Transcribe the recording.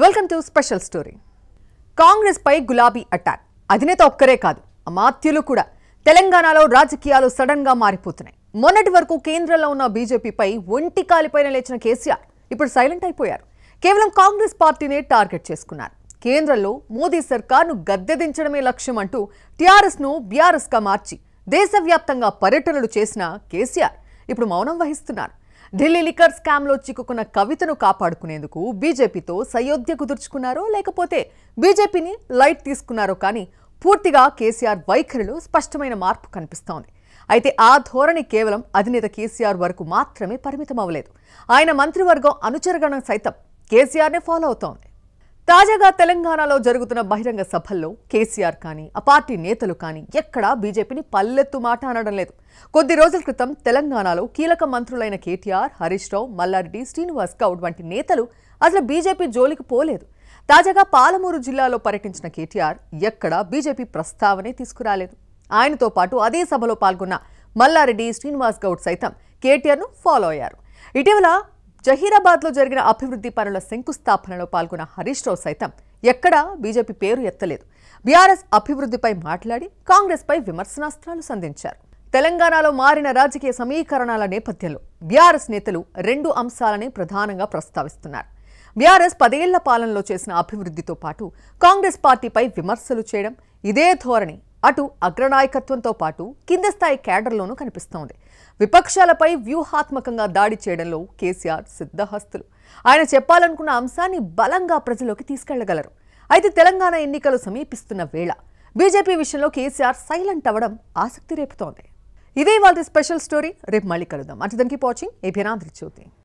Welcome to special story Congress పై గులాబీ attack. అధినేత ఒక్కరే కాదు అమాత్యులు కూడా. తెలంగాణలో రాజకీయాలు సడన్గా మారిపోతున్నాయి. మొన్నటి వరకు కేంద్రంలో ఉన్న బీజేపీపై ఒంటి కాలిపైన లేచిన కేసీఆర్ ఇప్పుడు సైలెంట్ అయిపోయారు. కేవలం కాంగ్రెస్ పార్టీనే టార్గెట్ చేసుకున్నారు. కేంద్రంలో మోదీ సర్కార్ను గద్దెదించడమే లక్ష్యం అంటూ టీఆర్ఎస్ను బీఆర్ఎస్గా మార్చి దేశవ్యాప్తంగా పర్యటనలు చేసిన కేసీఆర్ ఇప్పుడు మౌనం వహిస్తున్నారు. ఢిల్లీ లిక్కర్ స్కామ్లో చిక్కుకున్న కవితను కాపాడుకునేందుకు బీజేపీతో సయోధ్య కుదుర్చుకున్నారో లేకపోతే బీజేపీని లైట్ తీసుకున్నారో కానీ పూర్తిగా కేసీఆర్ వైఖరిలో స్పష్టమైన మార్పు కనిపిస్తోంది. అయితే ఆ ధోరణి కేవలం అధినేత కేసీఆర్ వరకు మాత్రమే పరిమితం అవ్వలేదు ఆయన మంత్రివర్గం అనుచరగణం సైతం కేసీఆర్నే ఫాలో అవుతోంది. తాజాగా తెలంగాణలో జరుగుతున్న బహిరంగ సభల్లో కేసీఆర్ కానీ ఆ పార్టీ నేతలు కానీ ఎక్కడా బీజేపీని పల్లెత్తు మాట అనడం లేదు. కొద్ది రోజుల క్రితం తెలంగాణలో కీలక మంత్రులైన కేటీఆర్ హరీష్ రావు మల్లారెడ్డి శ్రీనివాస్ గౌడ్ వంటి నేతలు అసలు బీజేపీ జోలికి పోలేదు. తాజాగా పాలమూరు జిల్లాలో పర్యటించిన కేటీఆర్ ఎక్కడా బీజేపీ ప్రస్తావనే తీసుకురాలేదు. ఆయనతో పాటు అదే సభలో పాల్గొన్న మల్లారెడ్డి శ్రీనివాస్ గౌడ్ సైతం కేటీఆర్ను ఫాలో అయ్యారు. ఇటీవల జహీరాబాద్లో జరిగిన అభివృద్ధి పనుల శంకుస్థాపనలో పాల్గొన్న హరీష్ రావు సైతం ఎక్కడా బీజేపీ పేరు ఎత్తలేదు. బీఆర్ఎస్ అభివృద్ధిపై మాట్లాడి కాంగ్రెస్పై విమర్శనాస్త్రాలు సంధించారు. తెలంగాణలో మారిన రాజకీయ సమీకరణాల నేపథ్యంలో బీఆర్ఎస్ నేతలు రెండు అంశాలని ప్రధానంగా ప్రస్తావిస్తున్నారు. బీఆర్ఎస్ పదేళ్ళ పాలనలో చేసిన అభివృద్ధితో పాటు కాంగ్రెస్ పార్టీపై విమర్శలు చేయడం ఇదే ధోరణి అటు అగ్రనాయకత్వంతో పాటు కింద స్థాయి కేడర్లోనూ కనిపిస్తోంది. విపక్షాలపై వ్యూహాత్మకంగా దాడి చేయడంలో కేసీఆర్ సిద్ధహస్తులు. ఆయన చెప్పాలనుకున్న అంశాన్ని బలంగా ప్రజలోకి తీసుకెళ్ళగలరు. అయితే తెలంగాణ ఎన్నికలు సమీపిస్తున్న వేళ బీజేపీ విషయంలో కేసీఆర్ సైలెంట్ అవ్వడం ఆసక్తి రేపుతోంది. ఇదే వాళ్ళ స్పెషల్ స్టోరీ. రేపు మళ్ళీ కలుద్దాం. అంటే దానికి వాచింగ్ ఏపీ జ్యోతి.